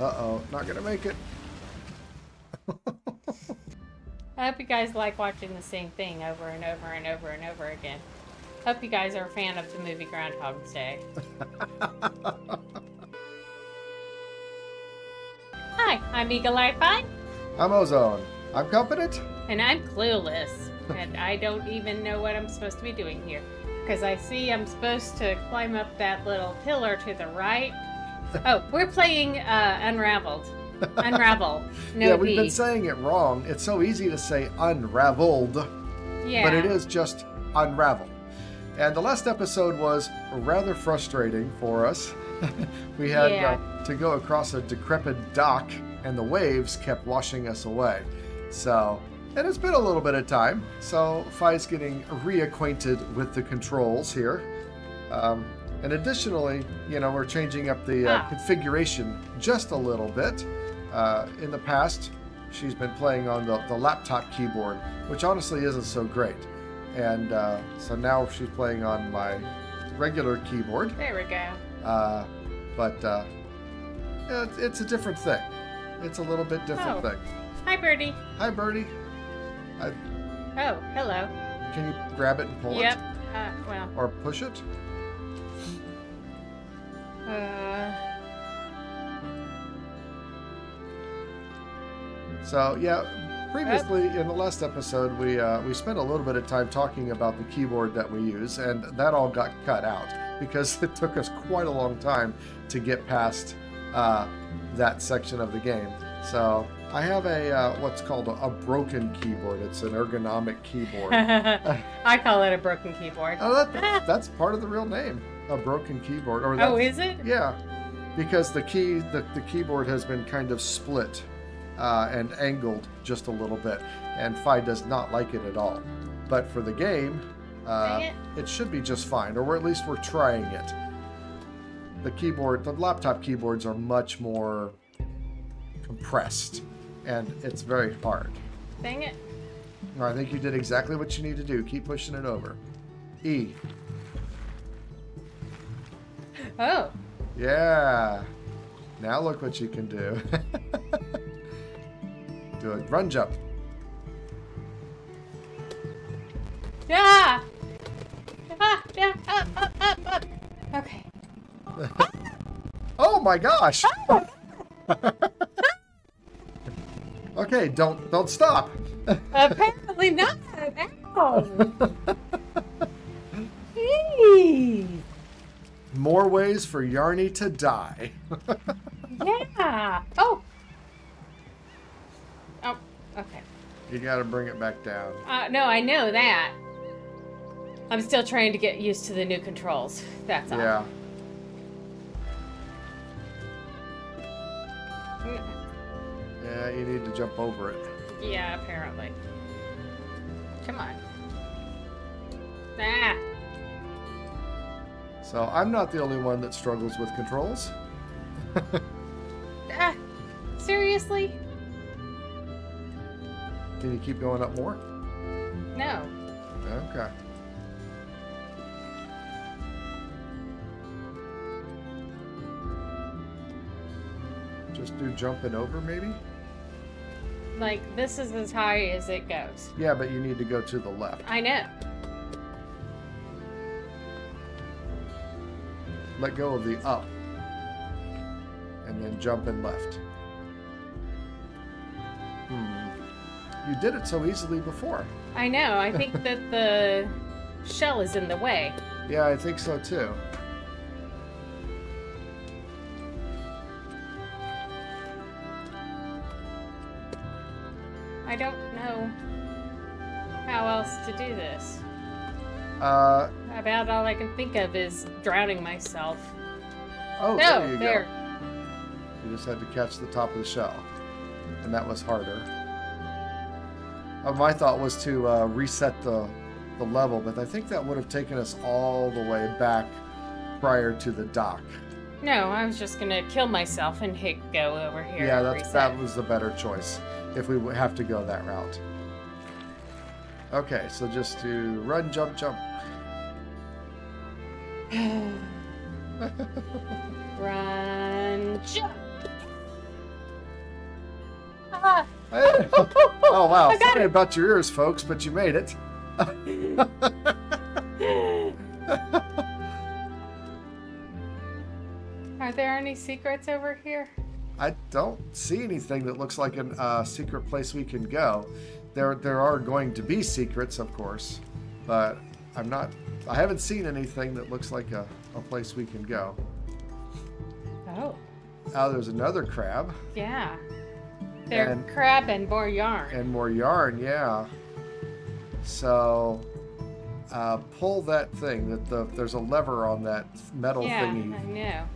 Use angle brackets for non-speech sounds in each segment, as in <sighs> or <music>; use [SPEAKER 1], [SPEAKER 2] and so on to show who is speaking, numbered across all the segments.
[SPEAKER 1] Uh-oh, not gonna make it. <laughs>
[SPEAKER 2] I hope you guys like watching the same thing over and over and over and over again. Hope you guys are a fan of the movie Groundhog's Day. <laughs> Hi, I'm Eagle Eye Fine,
[SPEAKER 1] I'm Ozone. I'm confident.
[SPEAKER 2] and I'm clueless. and I don't even know what I'm supposed to be doing here. Because I see I'm supposed to climb up that little pillar to the right. <laughs> Oh, we're playing uh, Unraveled. Unravel. <laughs> No
[SPEAKER 1] yeah, we've
[SPEAKER 2] D.
[SPEAKER 1] been saying it wrong. It's so easy to say unraveled,
[SPEAKER 2] yeah.
[SPEAKER 1] but it is just unravel. And the last episode was rather frustrating for us. <laughs> we had
[SPEAKER 2] Yeah.
[SPEAKER 1] uh, to go across a decrepit dock, and the waves kept washing us away. So, and it's been a little bit of time. So, Fi's getting reacquainted with the controls here. Um, and additionally, you know, we're changing up the uh,
[SPEAKER 2] Ah.
[SPEAKER 1] configuration just a little bit. Uh, in the past, she's been playing on the, the laptop keyboard, which honestly isn't so great. And uh, so now she's playing on my regular keyboard.
[SPEAKER 2] There we go.
[SPEAKER 1] Uh, but uh, it, it's a different thing. It's a little bit different
[SPEAKER 2] Oh.
[SPEAKER 1] thing.
[SPEAKER 2] Hi, Birdie.
[SPEAKER 1] Hi, Birdie. I,
[SPEAKER 2] Oh, hello.
[SPEAKER 1] can you grab it and pull
[SPEAKER 2] Yep.
[SPEAKER 1] it?
[SPEAKER 2] Uh, well,
[SPEAKER 1] Or push it?
[SPEAKER 2] Uh,
[SPEAKER 1] So yeah, previously in the last episode, we uh, we spent a little bit of time talking about the keyboard that we use, and that all got cut out because <laughs> it took us quite a long time to get past uh, that section of the game. So I have a uh, what's called a, a broken keyboard. It's an ergonomic keyboard. <laughs>
[SPEAKER 2] I call it a broken keyboard.
[SPEAKER 1] oh, that, that's, that's part of the real name, a broken keyboard. Or
[SPEAKER 2] Oh, is it?
[SPEAKER 1] yeah, because the key, the, the keyboard has been kind of split uh, and angled just a little bit, and Fi does not like it at all. But for the game, uh,
[SPEAKER 2] it.
[SPEAKER 1] it should be just fine, or at least we're trying it. The keyboard, the laptop keyboards are much more compressed, and it's very hard.
[SPEAKER 2] Dang it.
[SPEAKER 1] I think you did exactly what you need to do. Keep pushing it over. E.
[SPEAKER 2] Oh,
[SPEAKER 1] Yeah. Now look what you can do. <laughs> do a run jump.
[SPEAKER 2] yeah. Ah, yeah, up, up, up, up. Okay. <laughs>
[SPEAKER 1] Oh my gosh. Ah. <laughs> okay, don't don't stop.
[SPEAKER 2] Apparently not. Ow. Jeez.
[SPEAKER 1] More ways for Yarny to die. <laughs>
[SPEAKER 2] Yeah. Oh. Oh. Okay.
[SPEAKER 1] you got to bring it back down.
[SPEAKER 2] Uh, no, I know that. I'm still trying to get used to the new controls. That's all.
[SPEAKER 1] Yeah. Yeah, you need to jump over it.
[SPEAKER 2] Yeah, apparently. Come on. Ah.
[SPEAKER 1] So I'm not the only one that struggles with controls. <laughs>
[SPEAKER 2] Ah. Seriously?
[SPEAKER 1] Can you keep going up more?
[SPEAKER 2] No.
[SPEAKER 1] Okay. Just do jumping over, maybe?
[SPEAKER 2] Like, this is as high as it goes.
[SPEAKER 1] Yeah, but you need to go to the left.
[SPEAKER 2] I know.
[SPEAKER 1] Let go of the up. And then jump and left. Hmm. You did it so easily before.
[SPEAKER 2] I know. I think <laughs> that the shell is in the way.
[SPEAKER 1] Yeah, I think so too.
[SPEAKER 2] I don't know how else to do this.
[SPEAKER 1] Uh,
[SPEAKER 2] About all I can think of is drowning myself.
[SPEAKER 1] oh,
[SPEAKER 2] no,
[SPEAKER 1] there you
[SPEAKER 2] there.
[SPEAKER 1] go. You just had to catch the top of the shell. And that was harder. Uh, my thought was to uh, reset the, the level, but I think that would have taken us all the way back prior to the dock.
[SPEAKER 2] No, I was just gonna kill myself and hit go over here.
[SPEAKER 1] yeah, that's,
[SPEAKER 2] reset.
[SPEAKER 1] that was the better choice if we have to go that route. Okay, so just to run, jump, jump. <sighs>
[SPEAKER 2] Run, jump. <laughs>
[SPEAKER 1] oh wow! Sorry
[SPEAKER 2] it.
[SPEAKER 1] about your ears, folks, but you made it.
[SPEAKER 2] Are there any secrets over here?
[SPEAKER 1] I don't see anything that looks like a uh, secret place we can go. There, there are going to be secrets, of course, but I'm not. I haven't seen anything that looks like a, a place we can go.
[SPEAKER 2] Oh,
[SPEAKER 1] Oh, there's another crab
[SPEAKER 2] yeah. They're
[SPEAKER 1] And-
[SPEAKER 2] crab and more yarn.
[SPEAKER 1] and more yarn. Yeah. So, uh, pull that thing. That the there's a lever on that metal
[SPEAKER 2] yeah,
[SPEAKER 1] thingy.
[SPEAKER 2] I know.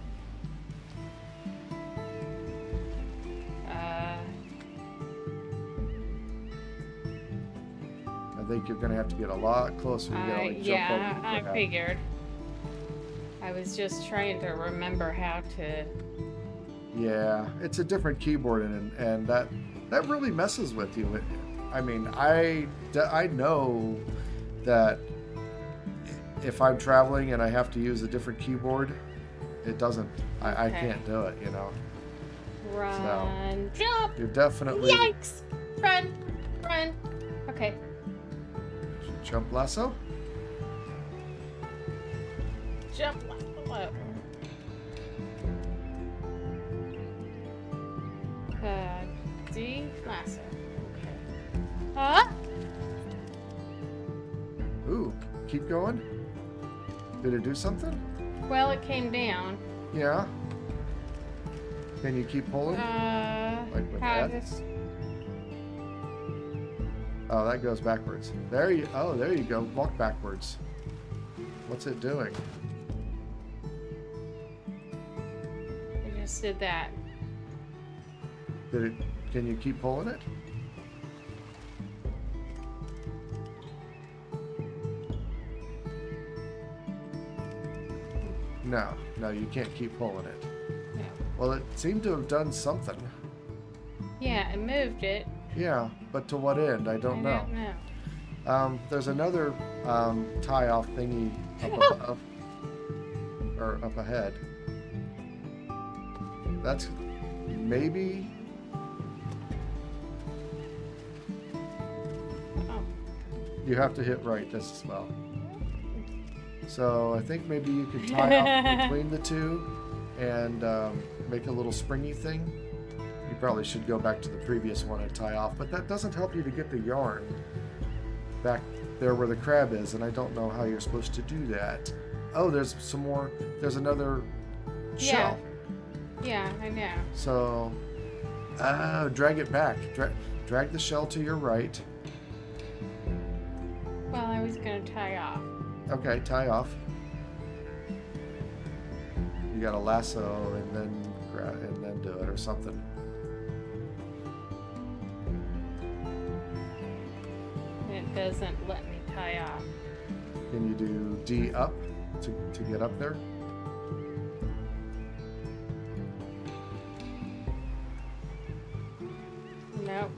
[SPEAKER 1] Think you're gonna have to get a lot closer.
[SPEAKER 2] I,
[SPEAKER 1] like jump
[SPEAKER 2] yeah, I figured. I was just trying to remember how to.
[SPEAKER 1] Yeah, it's a different keyboard, and and that that really messes with you. I mean, I I know that if I'm traveling and I have to use a different keyboard, it doesn't. I, I can't do it. You know,
[SPEAKER 2] Run, jump!
[SPEAKER 1] you're definitely
[SPEAKER 2] Yikes! Run, run. Okay.
[SPEAKER 1] Jump lasso.
[SPEAKER 2] Jump left. Uh, D lasso. Okay. Ah!
[SPEAKER 1] Ooh, keep going. Did it do something?
[SPEAKER 2] Well, it came down.
[SPEAKER 1] Yeah. Can you keep pulling?
[SPEAKER 2] Uh,
[SPEAKER 1] Like with
[SPEAKER 2] how
[SPEAKER 1] that? Oh, that goes backwards. There you. Oh, there you go. Walk backwards. What's it doing?
[SPEAKER 2] I just did that.
[SPEAKER 1] Did it? Can you keep pulling it? No, no, you can't keep pulling it.
[SPEAKER 2] No.
[SPEAKER 1] Well, it seemed to have done something.
[SPEAKER 2] Yeah, I moved it.
[SPEAKER 1] Yeah, but to what end? I don't
[SPEAKER 2] I
[SPEAKER 1] know.
[SPEAKER 2] don't know.
[SPEAKER 1] Um, there's another um, tie-off thingy up above, <laughs> or up ahead. That's maybe.
[SPEAKER 2] Oh,
[SPEAKER 1] You have to hit right just as well. So I think maybe you could <laughs> tie off between the two and um, make a little springy thing. Probably should go back to the previous one and tie off, but that doesn't help you to get the yarn back there where the crab is, and I don't know how you're supposed to do that. Oh, there's some more. There's another shell.
[SPEAKER 2] yeah, yeah I know.
[SPEAKER 1] So, uh, drag it back. Dra- drag the shell to your right.
[SPEAKER 2] Well, I was gonna tie off.
[SPEAKER 1] Okay, tie off. You got a lasso and then and then do it or something.
[SPEAKER 2] Doesn't let me tie off.
[SPEAKER 1] Can you do D up to, to get up there?
[SPEAKER 2] Nope.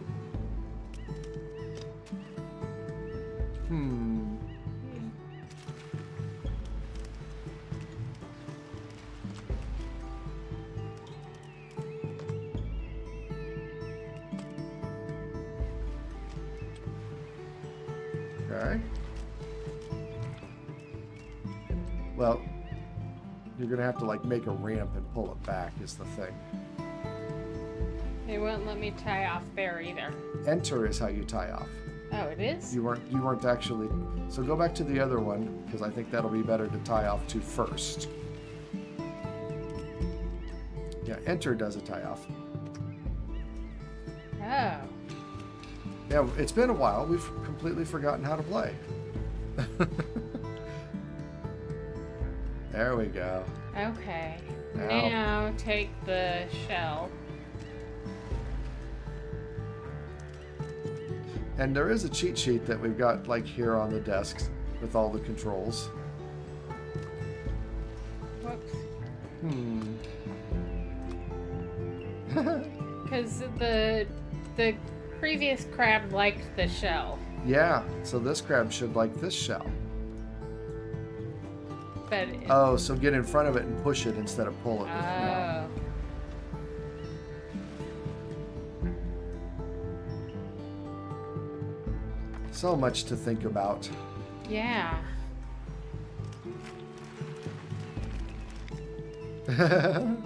[SPEAKER 1] You're gonna have to like make a ramp and pull it back is the thing.
[SPEAKER 2] It won't let me tie off there either.
[SPEAKER 1] Enter is how you tie off.
[SPEAKER 2] Oh, it is?
[SPEAKER 1] You weren't you weren't actually so go back to the other one because I think that'll be better to tie off to first. Yeah, enter does a tie off.
[SPEAKER 2] Oh.
[SPEAKER 1] Yeah, it's been a while. We've completely forgotten how to play. <laughs> there we go.
[SPEAKER 2] Okay.
[SPEAKER 1] Now-
[SPEAKER 2] Now take the shell.
[SPEAKER 1] And there is a cheat sheet that we've got like here on the desk with all the controls.
[SPEAKER 2] Whoops.
[SPEAKER 1] Hmm. <laughs>
[SPEAKER 2] Because the the previous crab liked the shell,
[SPEAKER 1] yeah, so this crab should like this shell
[SPEAKER 2] but
[SPEAKER 1] oh, so get in front of it and push it instead of pull it.
[SPEAKER 2] Oh.
[SPEAKER 1] So much to think about.
[SPEAKER 2] Yeah. <laughs>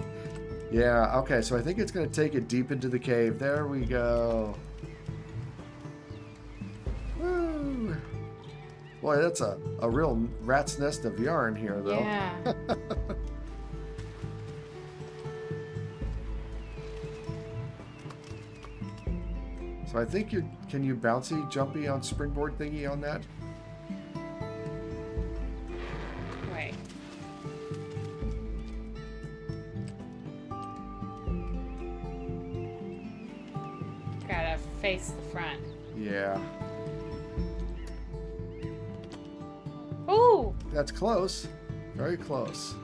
[SPEAKER 1] yeah, okay, so I think it's going to take it deep into the cave. There we go. Boy, that's a, a real rat's nest of yarn here, though.
[SPEAKER 2] Yeah. <laughs>
[SPEAKER 1] So I think you can you bouncy, jumpy on springboard thingy on that?
[SPEAKER 2] Wait. Gotta face the front.
[SPEAKER 1] Yeah. That's close. Very close.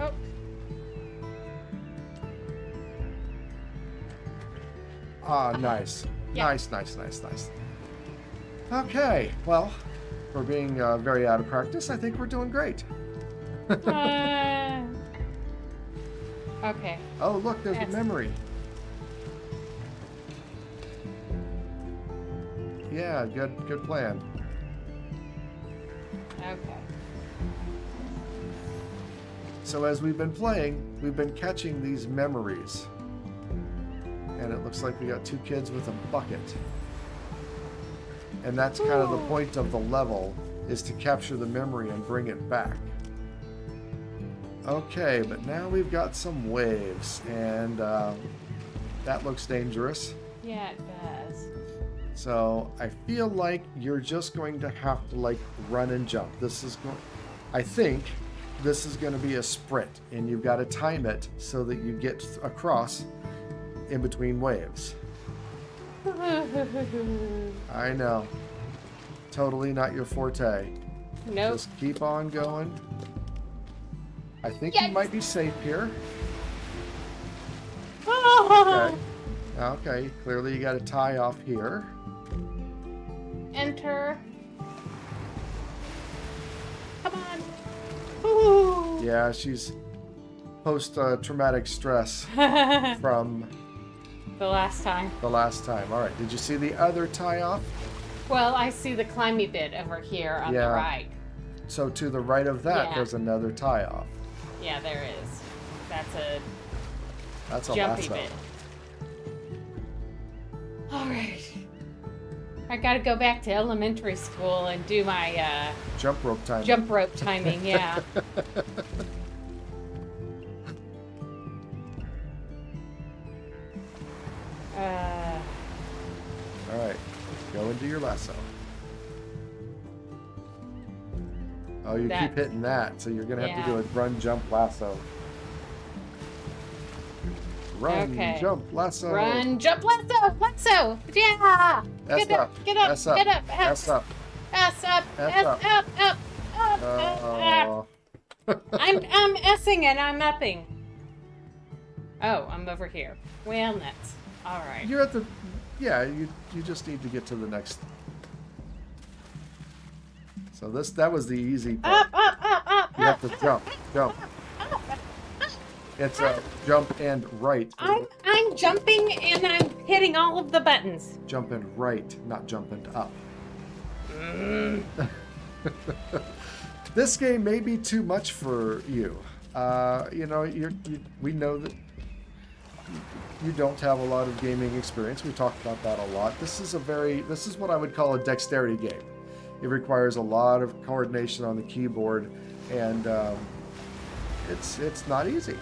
[SPEAKER 2] Oh,
[SPEAKER 1] Ah, nice.
[SPEAKER 2] Yeah.
[SPEAKER 1] Nice, nice, nice, nice. Okay, well, for being uh, very out of practice, I think we're doing great. <laughs>
[SPEAKER 2] uh, okay.
[SPEAKER 1] Oh, look, there's
[SPEAKER 2] That's-
[SPEAKER 1] a memory. Yeah, good, good plan.
[SPEAKER 2] Okay.
[SPEAKER 1] So as we've been playing, we've been catching these memories. And it looks like we got two kids with a bucket. And that's kind of the point of the level, is to capture the memory and bring it back. Okay, but now we've got some waves, and uh, that looks dangerous.
[SPEAKER 2] Yeah, it does.
[SPEAKER 1] So I feel like you're just going to have to like run and jump. This is going, I think this is going to be a sprint, and you've got to time it so that you get across in between waves. <laughs> I know, totally not your forte.
[SPEAKER 2] nope.
[SPEAKER 1] Just keep on going. I think you might be safe here.
[SPEAKER 2] Oh! <laughs>
[SPEAKER 1] Okay. Okay. Clearly, you got a tie off here.
[SPEAKER 2] Enter. Come on. Ooh.
[SPEAKER 1] Yeah, she's post uh, traumatic stress <laughs> from
[SPEAKER 2] the last time.
[SPEAKER 1] the last time. All right, did you see the other tie off?
[SPEAKER 2] Well, I see the climby bit over here on
[SPEAKER 1] Yeah.
[SPEAKER 2] the right.
[SPEAKER 1] So to the right of that,
[SPEAKER 2] Yeah.
[SPEAKER 1] there's another tie off.
[SPEAKER 2] Yeah, there is. That's a
[SPEAKER 1] That's a
[SPEAKER 2] jumpy
[SPEAKER 1] lasso.
[SPEAKER 2] bit. All right. I gotta go back to elementary school and do my uh,
[SPEAKER 1] Jump rope timing.
[SPEAKER 2] jump rope timing. Yeah. <laughs> uh,
[SPEAKER 1] All right, Let's go into your lasso. Oh, you
[SPEAKER 2] That-
[SPEAKER 1] keep hitting that, so you're gonna have to do a run, jump, lasso. Run,
[SPEAKER 2] Okay.
[SPEAKER 1] jump, lasso.
[SPEAKER 2] run, jump, lasso, lasso. Yeah.
[SPEAKER 1] S
[SPEAKER 2] get up,
[SPEAKER 1] up,
[SPEAKER 2] get up,
[SPEAKER 1] S up,
[SPEAKER 2] get up,
[SPEAKER 1] S up.
[SPEAKER 2] S up,
[SPEAKER 1] S
[SPEAKER 2] S
[SPEAKER 1] up.
[SPEAKER 2] up, up, up, up, up.
[SPEAKER 1] Oh.
[SPEAKER 2] I'm <laughs> I'm S'ing and I'm upping. Oh, I'm over here. Well, nuts. All right.
[SPEAKER 1] You're at the. Yeah, you you just need to get to the next. So this that was the easy part.
[SPEAKER 2] Up, up, up, up,
[SPEAKER 1] You have
[SPEAKER 2] up.
[SPEAKER 1] to jump, jump. It's a jump and right.
[SPEAKER 2] I'm I'm jumping and I'm hitting all of the buttons.
[SPEAKER 1] Jump and right, not jump and up. <laughs> this game may be too much for you. Uh, you know, you're, you, we know that you don't have a lot of gaming experience. We talked about that a lot. This is a very, this is what I would call a dexterity game. It requires a lot of coordination on the keyboard, and um, it's it's not easy.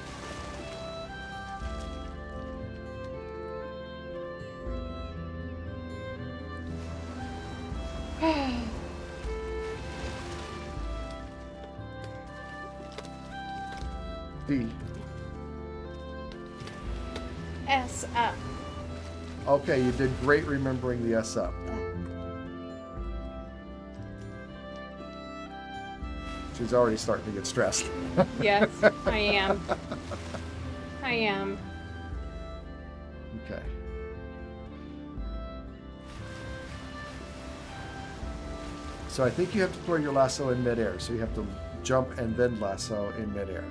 [SPEAKER 1] Okay, you did great remembering the S up. She's already starting to get stressed. <laughs>
[SPEAKER 2] Yes, I am. I am.
[SPEAKER 1] Okay. So I think you have to throw your lasso in midair. So you have to jump and then lasso in midair.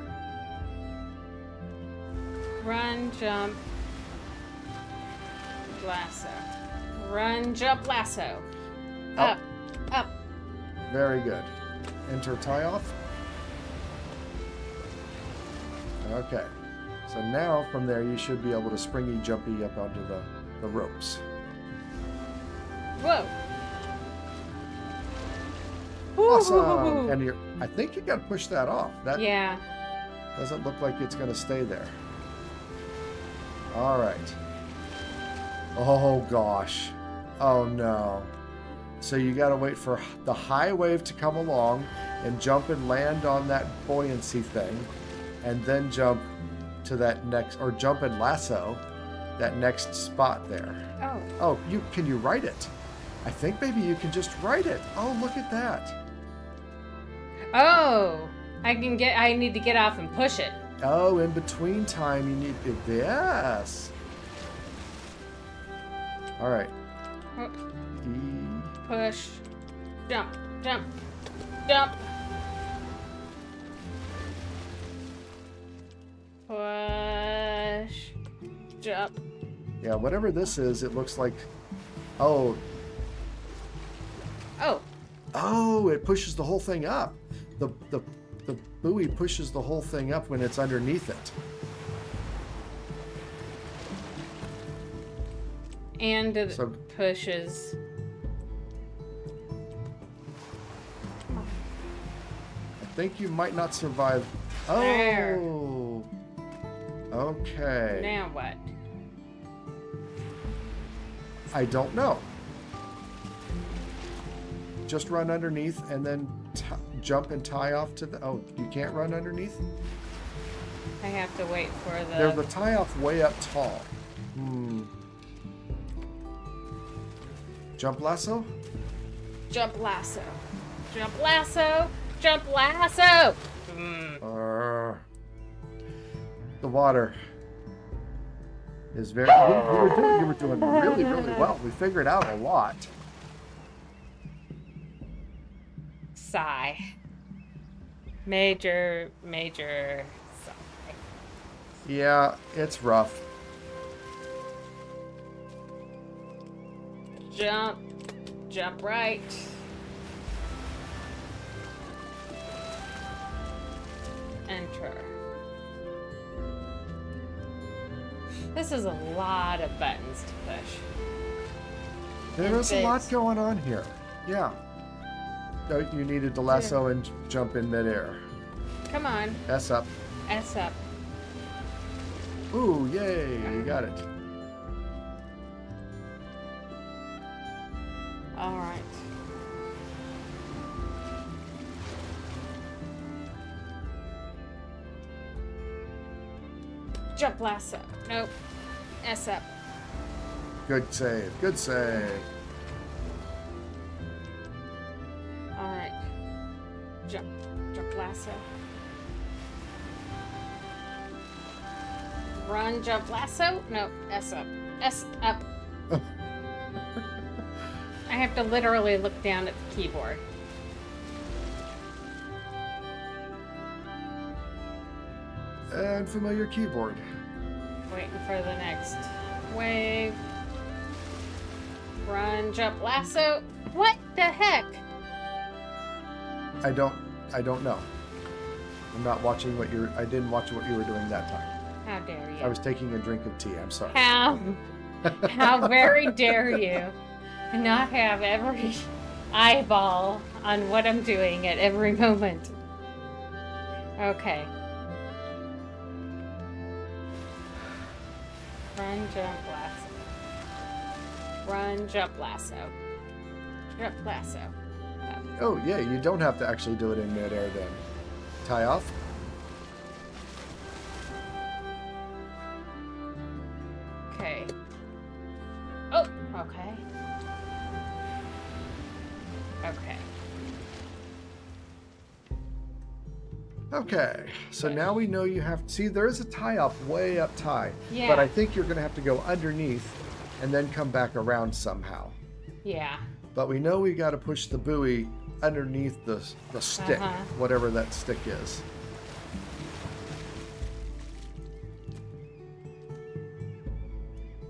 [SPEAKER 2] Run, jump. Lasso. Run, jump, lasso.
[SPEAKER 1] Up.
[SPEAKER 2] Up, up.
[SPEAKER 1] Very good. Enter tie off. Okay. So now from there you should be able to springy jumpy up onto the, the ropes.
[SPEAKER 2] Whoa.
[SPEAKER 1] Awesome. And you're I think you gotta push that off. That
[SPEAKER 2] yeah.
[SPEAKER 1] doesn't look like it's gonna stay there. Alright. Oh gosh. Oh no. So you gotta wait for the high wave to come along and jump and land on that buoyancy thing and then jump to that next or jump and lasso that next spot there.
[SPEAKER 2] Oh.
[SPEAKER 1] Oh, you can you write it? I think maybe you can just write it. Oh, look at that.
[SPEAKER 2] Oh. I can get. I need to get off and push it.
[SPEAKER 1] Oh, in between time you need yes. All right.
[SPEAKER 2] Oh, Push. Jump. Jump. Jump. Push. Jump.
[SPEAKER 1] Yeah, whatever this is, it looks like. Oh,
[SPEAKER 2] Oh.
[SPEAKER 1] oh, it pushes the whole thing up. The the the buoy pushes the whole thing up when it's underneath it.
[SPEAKER 2] And it
[SPEAKER 1] So-
[SPEAKER 2] pushes.
[SPEAKER 1] I think you might not survive. Oh.
[SPEAKER 2] There.
[SPEAKER 1] Okay.
[SPEAKER 2] Now what?
[SPEAKER 1] I don't know. Just run underneath and then t- jump and tie off to the. Oh, you can't run underneath?
[SPEAKER 2] I have to wait for the.
[SPEAKER 1] There's the tie off way up tall. Hmm. Jump lasso?
[SPEAKER 2] Jump lasso. Jump lasso. Jump lasso. Mm.
[SPEAKER 1] Uh, the water is very. You, you were doing, you were doing really, really well. We figured out a lot.
[SPEAKER 2] Sigh. Major, major sigh.
[SPEAKER 1] Yeah, it's rough.
[SPEAKER 2] Jump. Jump right. Enter. This is a lot of buttons to push.
[SPEAKER 1] There is a lot going on here. Yeah. Oh, You needed to lasso and jump in midair.
[SPEAKER 2] Come on.
[SPEAKER 1] S up.
[SPEAKER 2] S up.
[SPEAKER 1] Ooh, yay, you got it.
[SPEAKER 2] All right. Jump lasso. Nope. S up.
[SPEAKER 1] Good save. Good save.
[SPEAKER 2] All right. Jump. Jump lasso. Run, jump lasso. Nope. S up. S up. I have to literally look down at the keyboard.
[SPEAKER 1] And familiar keyboard.
[SPEAKER 2] Waiting for the next wave. Run, jump, lasso. What the heck?
[SPEAKER 1] I don't I don't know. I'm not watching what you're I didn't watch what you were doing that time.
[SPEAKER 2] How dare you?
[SPEAKER 1] I was taking a drink of tea. I'm sorry.
[SPEAKER 2] How, <laughs> how very dare you not have every eyeball on what I'm doing at every moment. Okay. Run, jump, lasso. Run, jump, lasso. Jump, lasso.
[SPEAKER 1] Oh yeah, you don't have to actually do it in midair then. Tie off.
[SPEAKER 2] Okay,
[SPEAKER 1] so now we know you have. To see, there is a tie up way up high,
[SPEAKER 2] Yeah.
[SPEAKER 1] but I think you're going to have to go underneath and then come back around somehow.
[SPEAKER 2] Yeah.
[SPEAKER 1] But we know we got to push the buoy underneath the the stick,
[SPEAKER 2] Uh-huh.
[SPEAKER 1] whatever that stick is.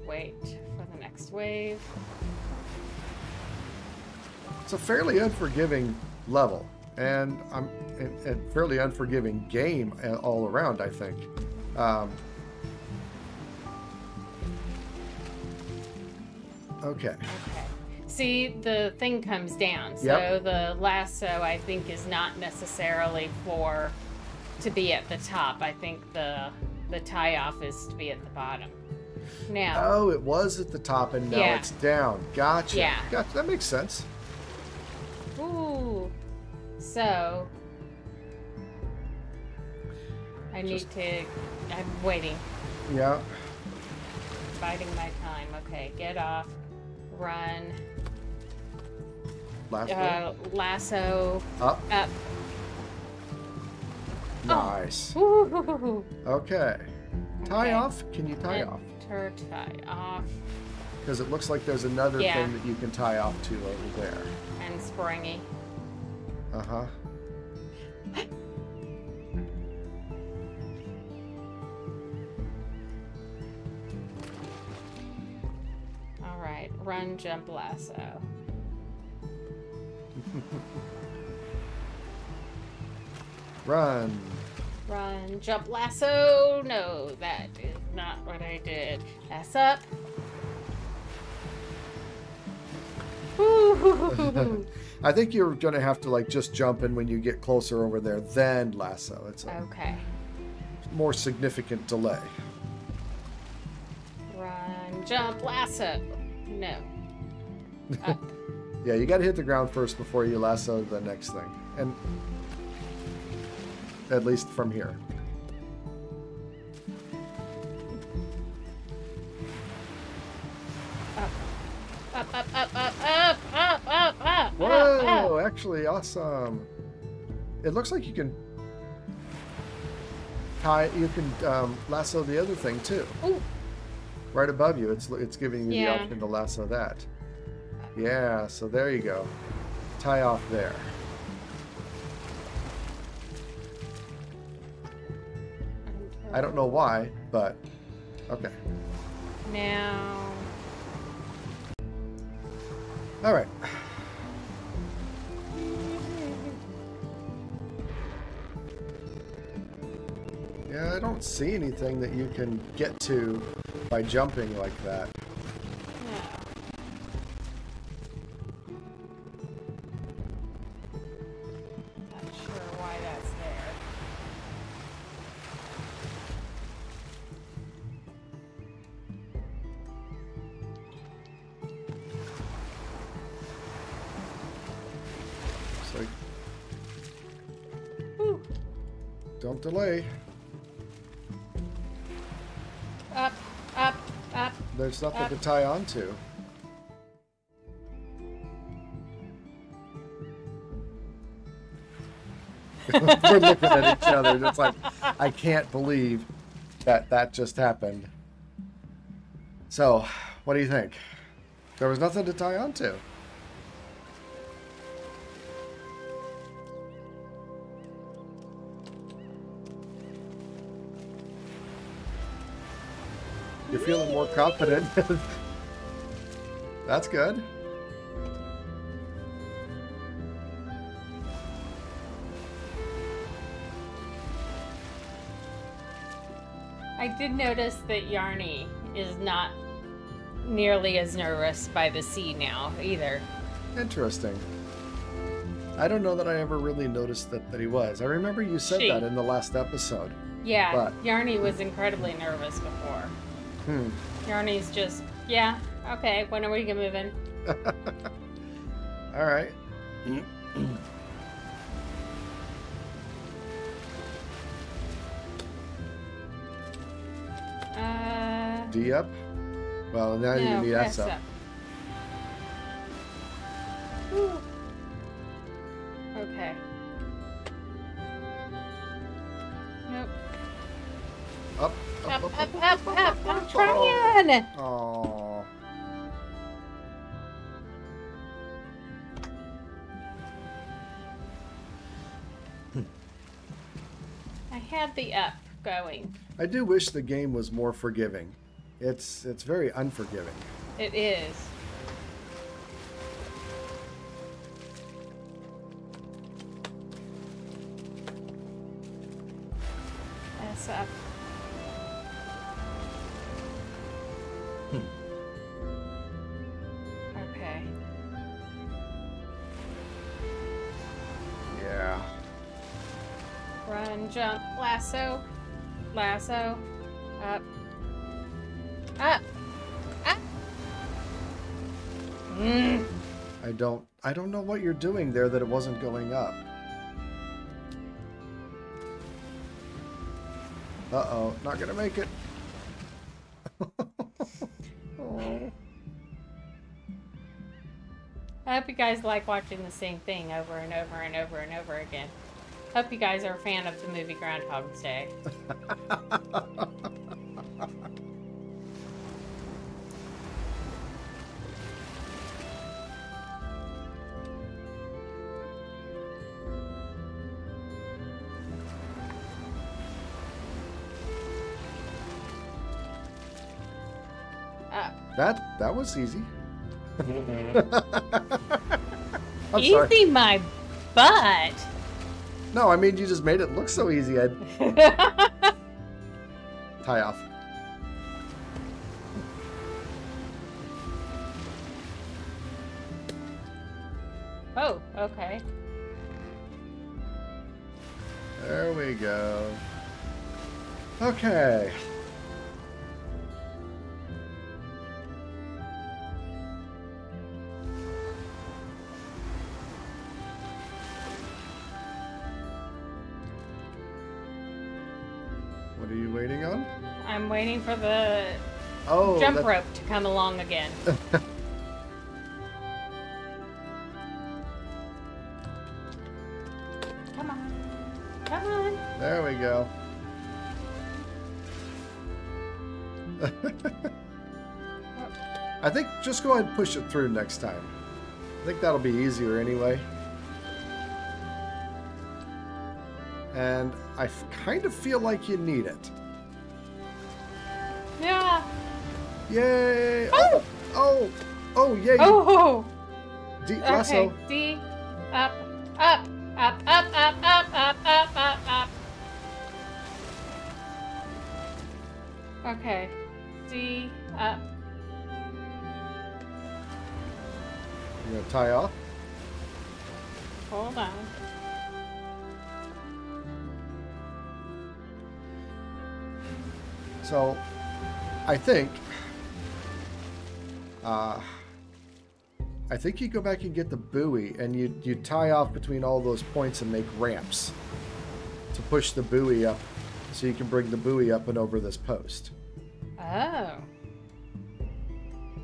[SPEAKER 2] Wait for the next wave.
[SPEAKER 1] It's a fairly unforgiving level, and I'm a, fairly unforgiving game uh, all around. I think. Um, okay.
[SPEAKER 2] Okay. See, the thing comes down. So
[SPEAKER 1] Yep.
[SPEAKER 2] the lasso, I think, is not necessarily for to be at the top. I think the the tie off is to be at the bottom. Now,
[SPEAKER 1] Oh, it was at the top, and now
[SPEAKER 2] Yeah.
[SPEAKER 1] it's down. Gotcha.
[SPEAKER 2] Yeah.
[SPEAKER 1] Gotcha. That makes sense.
[SPEAKER 2] So I need
[SPEAKER 1] Just-
[SPEAKER 2] to. I'm waiting,
[SPEAKER 1] Yeah.
[SPEAKER 2] biding my time. Okay, get off, run,
[SPEAKER 1] Last
[SPEAKER 2] uh, lasso.
[SPEAKER 1] Up.
[SPEAKER 2] up.
[SPEAKER 1] Nice.
[SPEAKER 2] Ooh.
[SPEAKER 1] Okay. Tie
[SPEAKER 2] Okay.
[SPEAKER 1] off? Can you tie off?
[SPEAKER 2] Enter tie off
[SPEAKER 1] Because it looks like there's another
[SPEAKER 2] Yeah.
[SPEAKER 1] thing that you can tie off to over there.
[SPEAKER 2] and springy.
[SPEAKER 1] Uh huh.
[SPEAKER 2] All right, run, jump, lasso. <laughs>
[SPEAKER 1] Run.
[SPEAKER 2] Run, jump, lasso. No, that is not what I did. That's up. <laughs> <laughs>
[SPEAKER 1] I think you're gonna have to like just jump in when you get closer over there, then lasso. It's a
[SPEAKER 2] okay.
[SPEAKER 1] more significant delay.
[SPEAKER 2] Run, jump, lasso. No. Up. <laughs> Uh.
[SPEAKER 1] Yeah, you gotta hit the ground first before you lasso the next thing. And at least from here. Actually awesome. It looks like you can tie you can um, lasso the other thing too.
[SPEAKER 2] Ooh.
[SPEAKER 1] Right above you, it's it's giving you
[SPEAKER 2] Yeah.
[SPEAKER 1] the option to lasso that. Yeah, so there you go. Tie off there. I don't know why, but okay.
[SPEAKER 2] Now.
[SPEAKER 1] All right. Yeah, I don't see anything that you can get to by jumping like that. There's nothing to tie on to. <laughs> We're looking at each other. It's like, I can't believe that that just happened. So, what do you think? There was nothing to tie on to. You're feeling more confident. That's good.
[SPEAKER 2] I did notice that Yarny is not nearly as nervous by the sea now either.
[SPEAKER 1] Interesting. I don't know that I ever really noticed that, that he was. I remember you said
[SPEAKER 2] She.
[SPEAKER 1] that in the last episode.
[SPEAKER 2] Yeah,
[SPEAKER 1] But-
[SPEAKER 2] Yarny was incredibly nervous before.
[SPEAKER 1] Hmm.
[SPEAKER 2] Yarny's just, yeah, okay, when are we gonna move in? <laughs>
[SPEAKER 1] All right.
[SPEAKER 2] Uh,
[SPEAKER 1] D up. Well, now
[SPEAKER 2] no,
[SPEAKER 1] you need S
[SPEAKER 2] press
[SPEAKER 1] up.
[SPEAKER 2] Trying!
[SPEAKER 1] Oh.
[SPEAKER 2] I had the up going.
[SPEAKER 1] I do wish the game was more forgiving. It's it's very unforgiving.
[SPEAKER 2] It is. Run, jump, lasso, lasso, up, up, up. Mm.
[SPEAKER 1] I don't I don't know what you're doing there that it wasn't going up. Uh-oh, not gonna make it. <laughs>
[SPEAKER 2] I hope you guys like watching the same thing over and over and over and over again. Hope you guys are a fan of the movie Groundhog's Day. Uh,
[SPEAKER 1] That that was easy. <laughs> I'm sorry.
[SPEAKER 2] easy my butt.
[SPEAKER 1] No, I mean you just made it look so easy. I'd <laughs> tie off.
[SPEAKER 2] oh, okay.
[SPEAKER 1] There we go. Okay. Waiting
[SPEAKER 2] for the
[SPEAKER 1] Oh,
[SPEAKER 2] jump rope to come along again. <laughs> come on. Come on.
[SPEAKER 1] There we go. <laughs> I think just go ahead and push it through next time. I think that'll be easier anyway. And I kind of feel like you need it. Yay! Oh! oh! Oh! Oh, yay!
[SPEAKER 2] Oh.
[SPEAKER 1] D-
[SPEAKER 2] Okay.
[SPEAKER 1] lasso.
[SPEAKER 2] D. Up. Up. Up. Up. Up. Up. Up. Up. Up. Up. Okay. D. Up.
[SPEAKER 1] You're gonna tie off?
[SPEAKER 2] Hold on.
[SPEAKER 1] So, I think, uh, I think you go back and get the buoy, and you you tie off between all those points and make ramps to push the buoy up, so you can bring the buoy up and over this post.
[SPEAKER 2] Oh.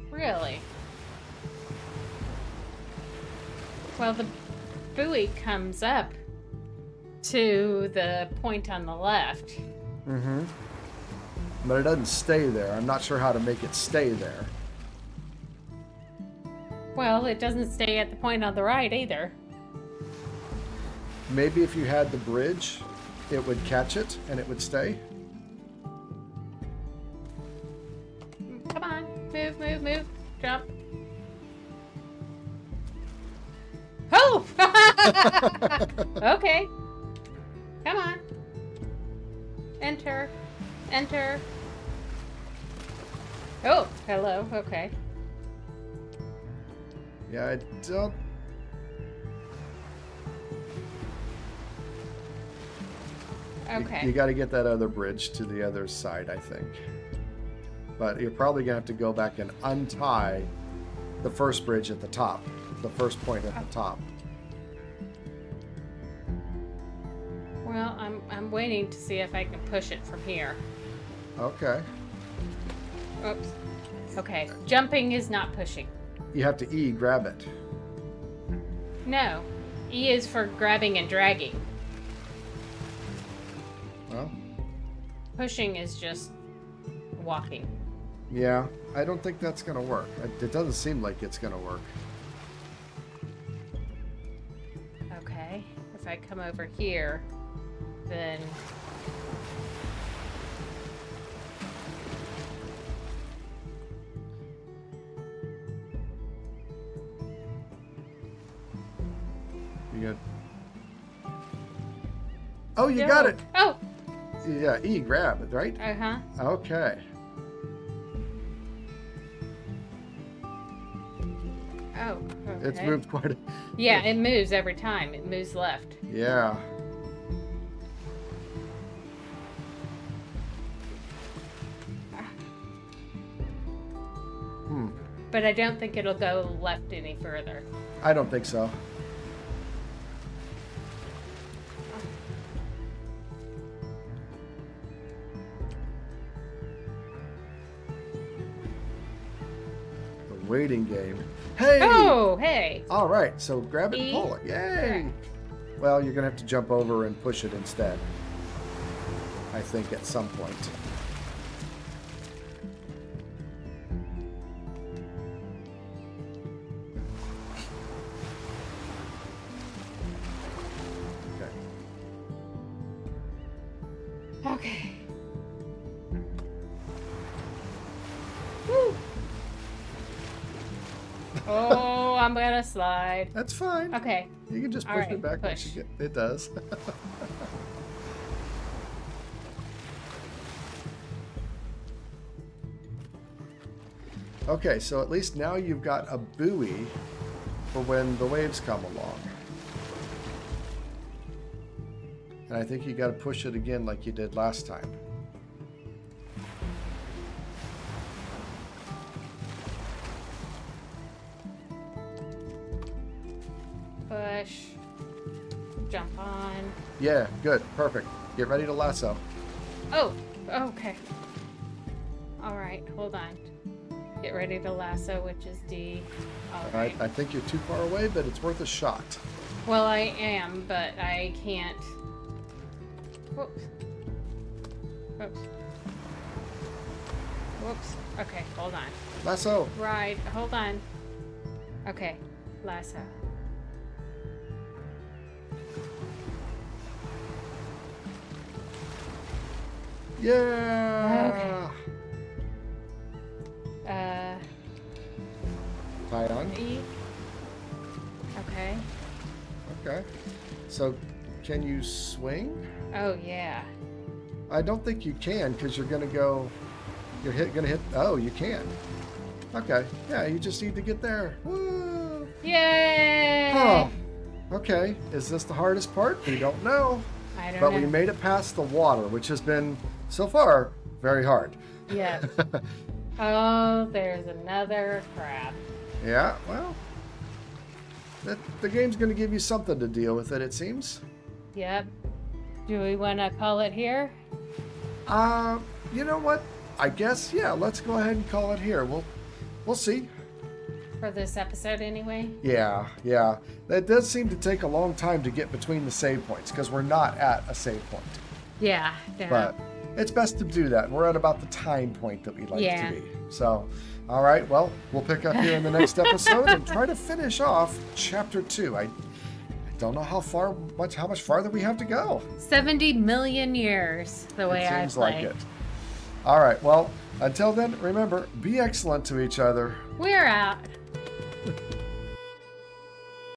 [SPEAKER 2] Really? Well, the buoy comes up to the point on the left.
[SPEAKER 1] Mm-hmm. But it doesn't stay there. I'm not sure how to make it stay there.
[SPEAKER 2] Well, it doesn't stay at the point on the right either.
[SPEAKER 1] Maybe if you had the bridge, it would catch it and it would stay. Yeah, I don't. you-
[SPEAKER 2] Okay.
[SPEAKER 1] You, got to get that other bridge to the other side, I think. But you're probably gonna have to go back and untie the first bridge at the top, the first point at the oh. top.
[SPEAKER 2] Well, I'm I'm waiting to see if I can push it from here.
[SPEAKER 1] Okay.
[SPEAKER 2] Oops. Okay. Jumping is not pushing.
[SPEAKER 1] You have to E grab it.
[SPEAKER 2] No. E is for grabbing and dragging.
[SPEAKER 1] Well,
[SPEAKER 2] Pushing is just walking.
[SPEAKER 1] yeah, I don't think that's gonna work. It it doesn't seem like it's gonna work.
[SPEAKER 2] Okay. If I come over here, then
[SPEAKER 1] Oh, you got it.
[SPEAKER 2] Oh,
[SPEAKER 1] Yeah, E, grab it, right?
[SPEAKER 2] uh huh.
[SPEAKER 1] Okay.
[SPEAKER 2] Oh, okay.
[SPEAKER 1] It's moved quite a...
[SPEAKER 2] Yeah, it moves every time. It moves left.
[SPEAKER 1] Yeah. Hmm.
[SPEAKER 2] But I don't think it'll go left any further.
[SPEAKER 1] I don't think so. Waiting game. Hey!
[SPEAKER 2] Oh, hey.
[SPEAKER 1] All right, so grab it and pull it. Yay! Well, you're going to have to jump over and push it instead. I think at some point.
[SPEAKER 2] Gonna.
[SPEAKER 1] That's fine.
[SPEAKER 2] Okay.
[SPEAKER 1] You can just push
[SPEAKER 2] right,
[SPEAKER 1] it back once you get it does. <laughs> okay, so at least now you've got a buoy for when the waves come along. And I think you got to push it again like you did last time.
[SPEAKER 2] Push. Jump on.
[SPEAKER 1] Yeah, good, perfect. Get ready to lasso.
[SPEAKER 2] Oh, okay. All right, hold on. Get ready to lasso, which is D. All
[SPEAKER 1] I,
[SPEAKER 2] right.
[SPEAKER 1] I think you're too far away, but it's worth a shot.
[SPEAKER 2] Well, I am, but I can't. Whoops. Whoops. Whoops. Okay, hold on.
[SPEAKER 1] Lasso.
[SPEAKER 2] Right, hold on. Okay, lasso.
[SPEAKER 1] Yeah. Okay.
[SPEAKER 2] Uh,
[SPEAKER 1] Tie on.
[SPEAKER 2] E. Okay.
[SPEAKER 1] Okay. So, can you swing?
[SPEAKER 2] Oh, yeah.
[SPEAKER 1] I don't think you can because you're gonna go. You're hit, gonna hit. Oh, you can. Okay. Yeah, you just need to get there. Woo.
[SPEAKER 2] Yay!
[SPEAKER 1] Oh. Okay. Is this the hardest part? We don't know.
[SPEAKER 2] I don't
[SPEAKER 1] But
[SPEAKER 2] know.
[SPEAKER 1] we made it past the water, which has been so far very hard.
[SPEAKER 2] Yeah. <laughs> oh, there's another crab.
[SPEAKER 1] yeah. Well. That, the game's gonna give you something to deal with it. It seems.
[SPEAKER 2] Yep. Do we want to call it here?
[SPEAKER 1] Uh, you know what? I guess yeah. Let's go ahead and call it here. We'll we'll see.
[SPEAKER 2] For this episode, anyway?
[SPEAKER 1] Yeah, yeah. That does seem to take a long time to get between the save points because we're not at a save point.
[SPEAKER 2] Yeah. yeah.
[SPEAKER 1] But it's best to do that. We're at about the time point that we like
[SPEAKER 2] Yeah.
[SPEAKER 1] to be. So, all right. Well, we'll pick up here in the next <laughs> episode and try to finish off chapter two. I, I don't know how far, much, how much farther we have to go.
[SPEAKER 2] 70 million years, the way
[SPEAKER 1] it
[SPEAKER 2] I
[SPEAKER 1] seems
[SPEAKER 2] play.
[SPEAKER 1] like it. All right. Well, until then, remember, be excellent to each other.
[SPEAKER 2] We're out. <laughs>